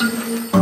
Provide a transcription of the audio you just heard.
Música